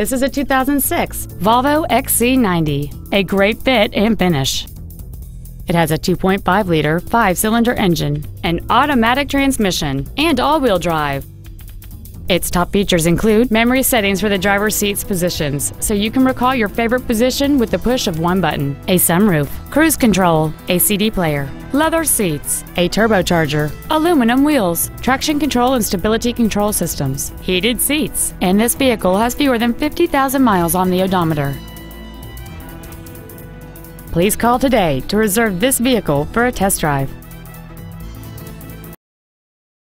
This is a 2006 Volvo XC90, a great fit and finish. It has a 2.5-liter five-cylinder engine, an automatic transmission, and all-wheel drive. Its top features include memory settings for the driver's seat's positions, so you can recall your favorite position with the push of one button, a sunroof, cruise control, a CD player, leather seats, a turbocharger, aluminum wheels, traction control and stability control systems, heated seats, and this vehicle has fewer than 50,000 miles on the odometer. Please call today to reserve this vehicle for a test drive.